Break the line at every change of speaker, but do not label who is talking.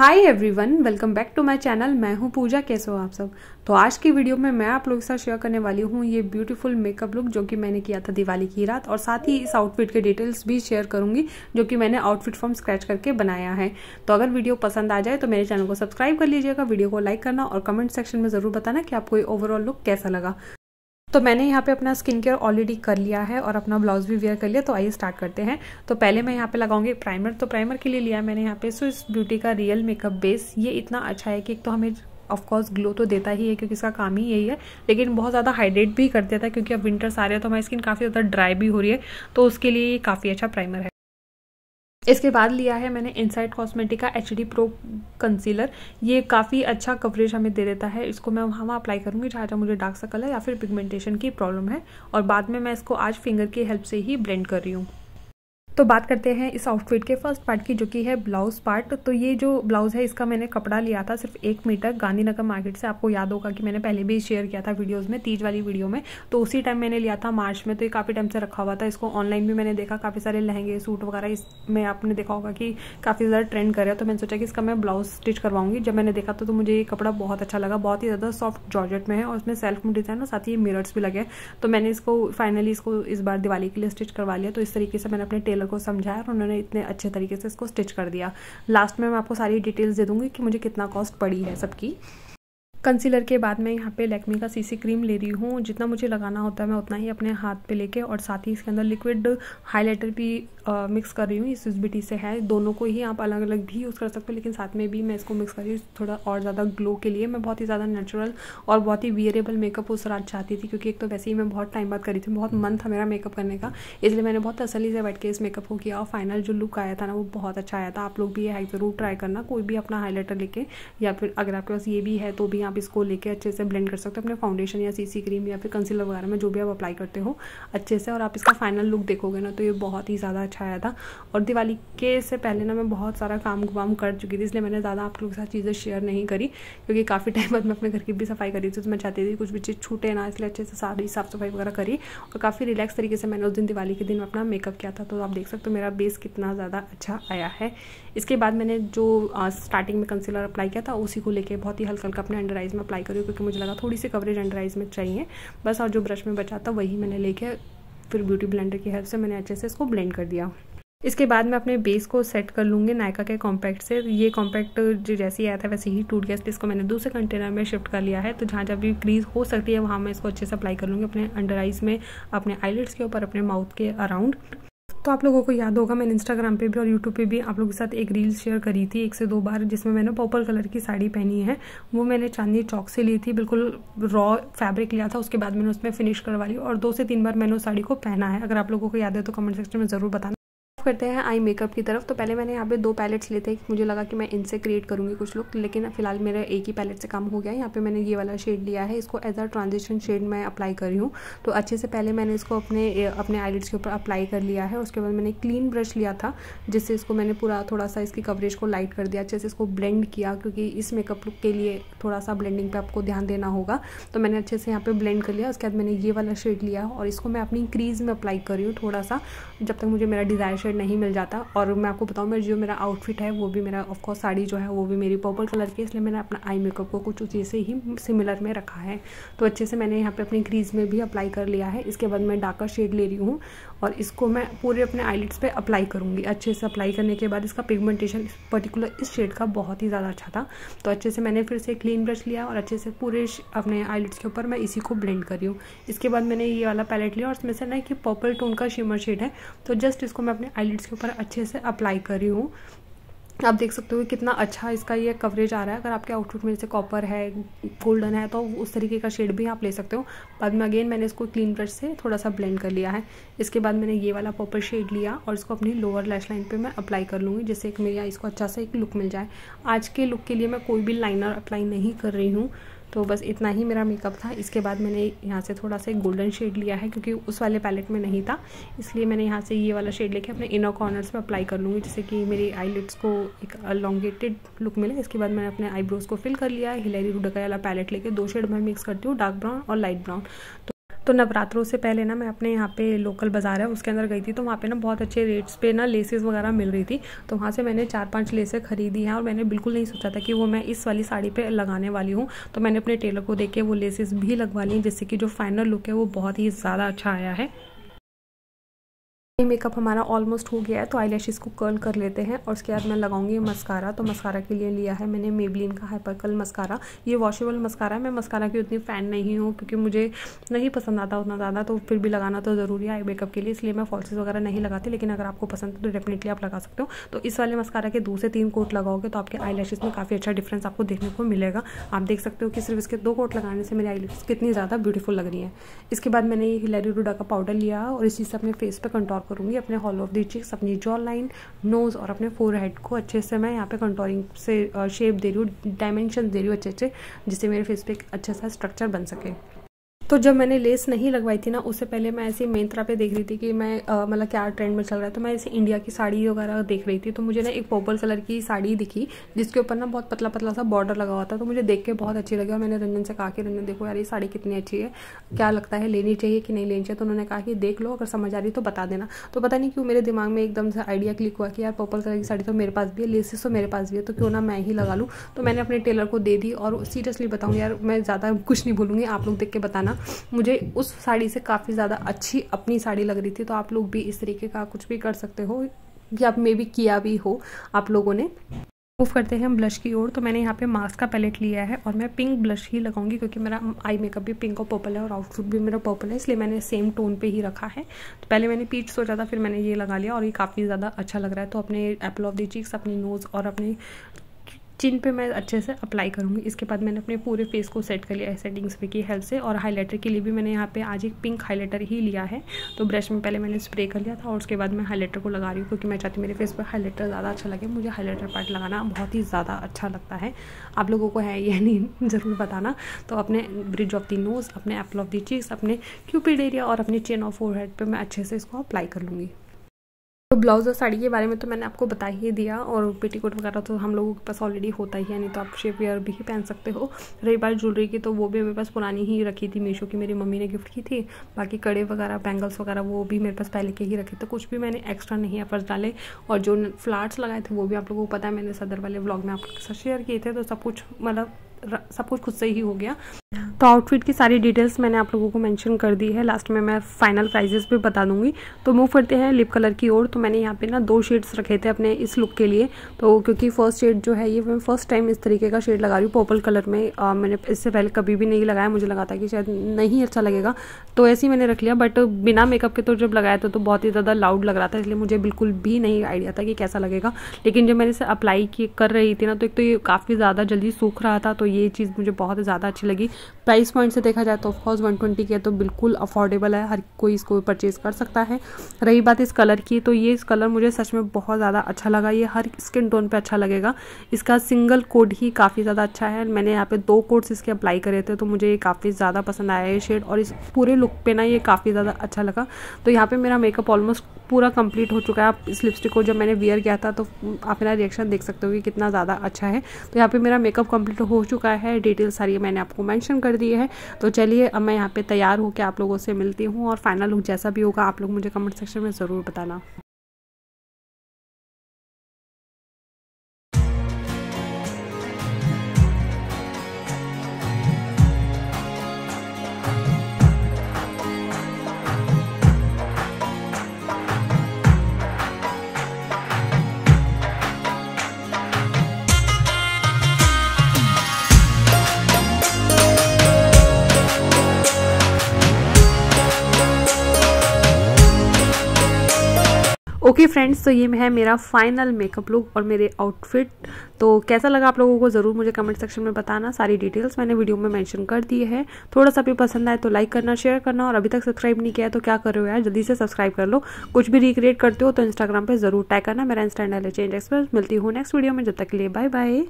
Hi everyone welcome back to my channel मैं हूँ पूजा, कैसे हो आप सब? तो आज की वीडियो में मैं आप लोगों के साथ शेयर करने वाली हूँ ये ब्यूटीफुल मेकअप लुक जो कि मैंने किया था दिवाली की रात और साथ ही इस आउटफिट के डिटेल्स भी शेयर करूँगी जो कि मैंने आउटफिट फॉर्म स्क्रैच करके बनाया है। तो अगर वीडियो पसंद आ जाए तो मेरे चैनल को सब्सक्राइब कर लीजिएगा वीडियो को लाइक करना और कमेंट सेक्शन में ज़रूर बताना कि आपको ये ओवरऑल लुक कैसा लगा। तो मैंने यहाँ पे अपना स्किन केयर ऑलरेडी कर लिया है और अपना ब्लाउज भी वेयर कर लिया तो आइए स्टार्ट करते हैं। तो पहले मैं यहाँ पे लगाऊँगी प्राइमर तो प्राइमर के लिए लिया मैंने यहाँ पे स्विस ब्यूटी का रियल मेकअप बेस ये इतना अच्छा है कि एक तो हमें ऑफकोर्स ग्लो तो देता ही है, क्योंकि इसका काम ही यही है, लेकिन बहुत ज़्यादा हाइड्रेट भी कर देता है, क्योंकि अब विंटर्स आ रहे हैं तो हमारी स्किन काफ़ी ज़्यादा ड्राई भी हो रही है तो उसके लिए ये काफ़ी अच्छा प्राइमर है। इसके बाद लिया है मैंने इनसाइड कॉस्मेटिक का एच डी प्रो कंसीलर ये काफ़ी अच्छा कवरेज हमें दे देता है। इसको मैं वहाँ अप्लाई करूँगी जहाँ जहाँ मुझे डार्क सकल है या फिर पिगमेंटेशन की प्रॉब्लम है। और बाद में मैं इसको आज फिंगर की हेल्प से ही ब्लेंड कर रही हूँ। तो बात करते हैं इस आउटफिट के फ़र्स्ट पार्ट की जो कि है ब्लाउज पार्ट तो ये जो ब्लाउज है इसका मैंने कपड़ा लिया था सिर्फ़ एक मीटर गांधीनगर मार्केट से। आपको याद होगा कि मैंने पहले भी शेयर किया था वीडियोस में तीज वाली वीडियो में। तो उसी टाइम मैंने लिया था मार्च में तो ये काफ़ी टाइम से रखा हुआ था। इसको ऑनलाइन भी मैंने देखा काफ़ी सारे लहंगे सूट वगैरह इसमें आपने देखा होगा कि काफ़ी ज़्यादा ट्रेंड करे तो मैंने सोचा कि इसका मैं ब्लाउज स्टिच करवाऊँगी। जब मैंने देखा तो, तो मुझे ये कपड़ा बहुत अच्छा लगा। बहुत ही ज़्यादा सॉफ्ट जॉर्जेट में है और उसमें सेल्फ डिज़ाइन और साथ ही मिरर्स भी लगे तो मैंने इसको फाइनली इसको इस बार दिवाली के लिए स्टिच करवा लिया। तो इस तरीके से मैंने अपने टेलर को समझाया और उन्होंने इतने अच्छे तरीके से इसको स्टिच कर दिया। लास्ट में मैं आपको सारी डिटेल्स दे दूँगी कि मुझे कितना कॉस्ट पड़ी है सबकी। कंसीलर के बाद मैं यहाँ पे लैक्मी का सीसी क्रीम ले रही हूँ। जितना मुझे लगाना होता है मैं उतना ही अपने हाथ पे लेके और साथ ही इसके अंदर लिक्विड हाइलाइटर भी आ, मिक्स कर रही हूँ। इस बिटी से है। दोनों को ही आप अलग अलग भी यूज़ कर सकते हो लेकिन साथ में भी मैं इसको मिक्स कर रही हूँ। थोड़ा और ज़्यादा ग्लो के लिए। मैं बहुत ही ज़्यादा नेचुरल और बहुत ही वियरेबल मेकअप उस रात चाहती थी क्योंकि एक तो वैसे ही मैं बहुत टाइम बाद करी थी। बहुत मन था मेरा मेकअप करने का। इसलिए मैंने बहुत तसली से बैठ के इस मेकअप को किया और फाइनल जो लुक आया था ना वो बहुत अच्छा आया था। आप लोग भी ये ज़रूर ट्राई करना। कोई भी अपना हाईलाइटर लेके या फिर अगर आपके पास ये भी है तो भी आप इसको लेके अच्छे से ब्लेंड कर सकते हो, अपने फाउंडेशन या सीसी क्रीम या फिर कंसीलर वगैरह में जो भी आप अप्लाई करते हो, अच्छे से। और आप इसका फाइनल लुक देखोगे ना तो ये बहुत ही ज़्यादा अच्छा आया था। और दिवाली के से पहले ना मैं बहुत सारा काम वाम कर चुकी थी, इसलिए मैंने ज़्यादा आप लोगों के साथ चीज़ें शेयर नहीं करी, क्योंकि काफ़ी टाइम बाद मैं अपने घर की भी सफ़ाई करी थी तो मैं चाहती थी कुछ भी चीज़ छूटे ना, इसलिए अच्छे से सारी साफ़ सफ़ाई वगैरह करी और काफ़ी रिलैक्स तरीके से मैंने उस दिन दिवाली के दिन अपना मेकअप किया था। तो आप देख सकते हो मेरा बेस कितना ज़्यादा अच्छा आया है। इसके बाद मैंने जो स्टार्टिंग में कंसीलर अप्लाई किया था, उसी को लेकर बहुत ही हल्का हल्का अपने अंडर आइज़ में अप्लाई करी क्योंकि मुझे लगा थोड़ी सी कवरेज अंडर आइज़ में चाहिए। बस और जो ब्रश में बचा था वही मैंने लेके फिर ब्यूटी ब्लेंडर की हेल्प से मैंने अच्छे से इसको ब्लेंड कर दिया। इसके बाद मैं अपने बेस को सेट कर लूँगी नायका के कॉम्पैक्ट से। ये कॉम्पैक्ट जो जैसे ही आया था वैसे ही टूट गया, इसलिए इसको मैंने दूसरे कंटेनर में शिफ्ट कर लिया है। तो जहाँ जहाँ भी क्रीज हो सकती है, वहाँ मैं इसको अच्छे से अप्लाई कर लूँगी अपने अंडर आइज़ में, अपने आईलेट्स के ऊपर, अपने माउथ के अराउंड तो आप लोगों को याद होगा, मैंने इंस्टाग्राम पे भी और यूट्यूब पे भी आप लोगों के साथ एक रील शेयर करी थी, एक से दो बार, जिसमें मैंने पर्पल कलर की साड़ी पहनी है। वो मैंने चांदनी चौक से ली थी, बिल्कुल रॉ फैब्रिक लिया था, उसके बाद मैंने उसमें फिनिश करवा ली और दो से तीन बार मैंने उस साड़ी को पहना है। अगर आप लोगों को याद है तो कमेंट सेक्शन में ज़रूर बताना। करते हैं आई मेकअप की तरफ़ तो पहले मैंने यहाँ पे दो पैलेट्स लेते हैं मुझे लगा कि मैं इनसे क्रिएट करूँगी कुछ लुक लेकिन फ़िलहाल मेरा एक ही पैलेट से काम हो गया यहाँ पे मैंने ये वाला शेड लिया है। इसको एज अ ट्रांजिशन शेड मैं अप्लाई कर रही हूँ। तो अच्छे से पहले मैंने इसको अपने अपने आईलिड्स के ऊपर अप्लाई कर लिया है। उसके बाद मैंने क्लीन ब्रश लिया था, जिससे इसको मैंने पूरा थोड़ा सा इसकी कवरेज को लाइट कर दिया, अच्छे से इसको ब्लेंड किया, क्योंकि इस मेकअप लुक के लिए थोड़ा सा ब्लेंडिंग पर आपको ध्यान देना होगा। तो मैंने अच्छे से यहाँ पर ब्लेंड कर लिया। उसके बाद मैंने ये वाला शेड लिया और इसको मैं अपनी क्रीज में अप्लाई कर रही हूँ थोड़ा सा, जब तक मुझे मेरा डिज़ायर शेड नहीं मिल जाता। और मैं आपको बताऊँ, मेरा जो मेरा आउटफिट है, वो भी मेरा ऑफकोर्स साड़ी जो है, वो भी मेरी पर्पल कलर की इसलिए मैंने अपना आई मेकअप को कुछ उसी से ही सिमिलर में रखा है। तो अच्छे से मैंने यहाँ पर अपनी क्रीज में भी अप्लाई कर लिया है। इसके बाद मैं डार्कर शेड ले रही हूँ और इसको मैं पूरे अपने आईलिड्स पे अप्लाई करूँगी। अच्छे से अप्लाई करने के बाद इसका पिगमेंटेशन पर्टिकुलर इस शेड का बहुत ही ज़्यादा अच्छा था। तो अच्छे से मैंने फिर से क्लीन ब्रश लिया और अच्छे से पूरे अपने आईलिड्स के ऊपर मैं इसी को ब्लेंड कर रही हूँ। इसके बाद मैंने ये वाला पैलेट लिया और इसमें से ना कि पर्पल टोन का शिमर शेड है। तो जस्ट इसको मैं अपने आईलिड्स के ऊपर अच्छे से अप्लाई कर रही हूँ। आप देख सकते हो कितना अच्छा इसका ये कवरेज आ रहा है। अगर आपके आउटफिट में जैसे कॉपर है गोल्डन है तो उस तरीके का शेड भी आप ले सकते हो। बाद में अगेन मैंने इसको क्लीन ब्रश से थोड़ा सा ब्लेंड कर लिया है। इसके बाद मैंने ये वाला पर्पल शेड लिया और इसको अपनी लोअर लैश लाइन पे मैं अप्लाई कर लूँगी, जिससे एक मेरा इसको अच्छा सा एक लुक मिल जाए। आज के लुक के लिए मैं कोई भी लाइनर अप्लाई नहीं कर रही हूँ। तो बस इतना ही मेरा मेकअप था। इसके बाद मैंने यहाँ से थोड़ा सा गोल्डन शेड लिया है क्योंकि उस वाले पैलेट में नहीं था। इसलिए मैंने यहाँ से ये वाला शेड लेके अपने इनर कॉर्नर्स में अप्लाई कर लूँगी, जिससे कि मेरी आईलिट्स को एक अलॉन्गेटेड लुक मिले। इसके बाद मैंने अपने आईब्रोज को फिल कर लिया। हिलेरी रुडका वाला पैलेट लेके दो शेड मैं मिक्स करती हूँ डार्क ब्राउन और लाइट ब्राउन तो तो नवरात्रों से पहले ना मैं अपने यहाँ पे लोकल बाज़ार है, उसके अंदर गई थी तो वहाँ पे ना बहुत अच्छे रेट्स पे ना लेसेस वगैरह मिल रही थी। तो वहाँ से मैंने चार पाँच लेसें खरीदी हैं और मैंने बिल्कुल नहीं सोचा था कि वो मैं इस वाली साड़ी पे लगाने वाली हूँ। तो मैंने अपने टेलर को देख के वो लेसेस भी लगवा ली जिससे कि जो फाइनल लुक है वो बहुत ही ज़्यादा अच्छा आया है। मेकअप हमारा ऑलमोस्ट हो गया है तो आई को कर्ल कर लेते हैं और उसके बाद मैं लगाऊँगी मस्कारा तो मस्कारा के लिए लिया है मैंने मेबलिन का हाइपर कल मस्कारा ये वॉशेबल मस्कारा है, मैं मस्कारा की उतनी फ़ैन नहीं हूँ क्योंकि मुझे नहीं पसंद आता उतना ज़्यादा तो फिर भी लगाना तो ज़रूरी है आई मेकअप के लिए, इसलिए मैं फॉल्सेस वगैरह नहीं लगाती, लेकिन अगर आपको पसंद है तो डेफिनेटली आप लगा सकते हो। तो इस वाले मस्कारा के दो से तीन कोट लगाओगे तो आपके आई में काफ़ी अच्छा डिफरेंस आपको देखने को मिलेगा। आप देख सकते हो कि सिर्फ़ इसके दो कोट लगाने से मेरी आई कितनी ज़्यादा ब्यूटीफुल लग रही है। इसके बाद मैंने ये हिलेरी रूडा का पाउडर लिया और इस से अपने फेस पर कंट्रोल करूँगी अपने हॉल ऑफ़ दी चिक्स अपनी जॉ लाइन नोज़ और अपने फोर हेड को अच्छे से मैं यहाँ पे कंट्रोलिंग से शेप दे रही हूँ डायमेंशन दे रही हूँ अच्छे अच्छे जिससे मेरे फेस पे एक अच्छा सा स्ट्रक्चर बन सके। तो जब मैंने लेस नहीं लगवाई थी ना, उससे पहले मैं ऐसे मेंत्रा पे देख रही थी कि मैं मतलब क्या ट्रेंड में चल रहा है। तो मैं ऐसे इंडिया की साड़ी वगैरह देख रही थी तो मुझे ना एक पर्पल कलर की साड़ी दिखी, जिसके ऊपर ना बहुत पतला पतला सा बॉर्डर लगा हुआ था तो मुझे देख के बहुत अच्छी लगी। और मैंने रंजन से कहा कि, रंजन, देखो यार, ये साड़ी कितनी अच्छी है, क्या लगता है, लेनी चाहिए कि नहीं लेनी चाहिए? तो उन्होंने कहा कि, देख लो, अगर समझ आ रही तो बता देना। तो पता नहीं क्यों मेरे दिमाग में एकदम से आइडिया क्लिक हुआ कि यार पर्पल कलर की साड़ी तो मेरे पास भी है लेसिस तो मेरे पास भी है तो क्यों ना मैं ही लगा लूँ? तो मैंने अपने टेलर को दे दी और सीरियसली बताऊँ, यार, मैं ज़्यादा कुछ नहीं बोलूँगी, आप लोग देख के बताना। मुझे उस साड़ी से काफ़ी ज़्यादा अच्छी अपनी साड़ी लग रही थी तो आप लोग भी इस तरीके का कुछ भी कर सकते हो, या मे भी किया भी हो आप लोगों ने। मूव करते हैं हम ब्लश की ओर तो मैंने यहाँ पे मास्क का पैलेट लिया है और मैं पिंक ब्लश ही लगाऊँगी, क्योंकि मेरा आई मेकअप भी पिंक और पर्पल है और आउटफिट भी मेरा पर्पल है, इसलिए मैंने सेम टोन पे ही रखा है। तो पहले मैंने पीच सोचा था, फिर मैंने ये लगा लिया और ये काफ़ी ज़्यादा अच्छा लग रहा है। तो अपने एप्पल ऑफ़ दी चीक्स अपनी नोज़ और अपने चिन पे मैं अच्छे से अप्लाई करूँगी। इसके बाद मैंने अपने पूरे फेस को सेट कर लिया है सेटिंग स्प्रे की हेल्प से और हाईलाइटर के लिए भी मैंने यहाँ पे आज एक पिंक हाईलाइटर ही लिया है। तो ब्रश में पहले मैंने स्प्रे कर लिया था और उसके बाद मैं हाईलाइटर को लगा रही हूँ क्योंकि मैं चाहती हूँ मेरे फेस पर हाईलाइटर ज़्यादा अच्छा लगे। मुझे हाईलाइटर पार्ट लगाना बहुत ही ज़्यादा अच्छा लगता है। आप लोगों को है यह नहीं ज़रूर बताना। तो अपने ब्रिज ऑफ़ दी नोज़ अपने एप्पल ऑफ़ दी चीक्स अपने क्यूपिड एरिया और अपने चेन ऑफ़ फोर हेड पर मैं अच्छे से इसको अप्लाई कर लूँगी। तो ब्लाउज और साड़ी के बारे में तो मैंने आपको बता ही दिया और पेटीकोट वगैरह तो हम लोगों के पास ऑलरेडी होता ही है, नहीं तो आप शेप वेयर भी पहन सकते हो। रही बात ज्वेलरी की तो वो भी मेरे पास पुरानी ही रखी थी मीशो की, मेरी मम्मी ने गिफ्ट की थी। बाकी कड़े वगैरह बैंगल्स वगैरह, वो भी मेरे पास पहले के ही रखे थे। कुछ भी मैंने एक्स्ट्रा नहीं एफर्ट्स डाले। और जो फ्लाट्स लगाए थे, वो भी आप लोगों को पता है, मैंने सदर वाले ब्लॉग में आपके साथ शेयर किए थे तो सब कुछ मतलब सब कुछ खुद से ही हो गया। तो आउटफिट की सारी डिटेल्स मैंने आप लोगों को मेंशन कर दी है। लास्ट में मैं फाइनल प्राइजेस भी बता दूँगी। तो मूव करते हैं लिप कलर की ओर। तो मैंने यहाँ पे ना दो शेड्स रखे थे अपने इस लुक के लिए। तो क्योंकि फ़र्स्ट शेड जो है ये मैं फ़र्स्ट टाइम इस तरीके का शेड लगा रही हूँ पर्पल कलर में। आ, मैंने इससे पहले कभी भी नहीं लगाया। मुझे लगा था कि शायद नहीं अच्छा लगेगा। तो ऐसे ही मैंने रख लिया। बट बिना मेकअप के तो जब लगाया था तो बहुत ही ज़्यादा लाउड लग रहा था। इसलिए मुझे बिल्कुल भी नहीं आइडिया था कि कैसा लगेगा। लेकिन जब मैंने इसे अप्लाई कर रही थी ना तो एक तो ये काफ़ी ज़्यादा जल्दी सूख रहा था। तो ये चीज़ मुझे बहुत ज़्यादा अच्छी लगी। प्राइस पॉइंट से देखा जाए तो ऑफकोर्स वन ट्वेंटी की है तो बिल्कुल अफोर्डेबल है। हर कोई इसको परचेज कर सकता है। रही बात इस कलर की तो ये इस कलर मुझे सच में बहुत ज़्यादा अच्छा लगा। ये हर स्किन टोन पर अच्छा लगेगा। इसका सिंगल कोड ही काफ़ी ज़्यादा अच्छा है। मैंने यहाँ पे दो कोड्स इसके अप्लाई करे थे तो मुझे ये काफ़ी ज़्यादा पसंद आया ये शेड और इस पूरे लुक पे ना ये काफ़ी ज़्यादा अच्छा लगा। तो यहाँ पे मेरा मेकअप ऑलमोस्ट पूरा कंप्लीट हो चुका है। आप इस लिपस्टिक को जब मैंने वियर किया था तो आप मेरा रिएक्शन देख सकते हो कि कितना ज़्यादा अच्छा है। तो यहाँ पे मेरा मेकअप कंप्लीट हो चुका है। डिटेल सारी मैंने आपको मेंशन कर दी है। तो चलिए, अब मैं यहाँ पे तैयार होकर आप लोगों से मिलती हूँ और फाइनल लुक जैसा भी होगा, आप लोग मुझे कमेंट सेक्शन में ज़रूर बताना। ओके फ्रेंड्स तो ये है मेरा फाइनल मेकअप लुक और मेरे आउटफिट तो कैसा लगा आप लोगों को? ज़रूर मुझे कमेंट सेक्शन में बताना. सारी डिटेल्स मैंने वीडियो में मेंशन कर दी है. थोड़ा सा भी पसंद आए तो लाइक करना शेयर करना और अभी तक सब्सक्राइब नहीं किया तो क्या कर रहे हो यार? जल्दी से सब्सक्राइब कर लो. कुछ भी रिक्रिएट करते हो तो इंस्टाग्राम पर ज़रूर टैग करना. मेरा इंस्टा चेंज एक्सप्रेस मिलती हूँ नेक्स्ट वीडियो में. जब तक के लिए बाय बाय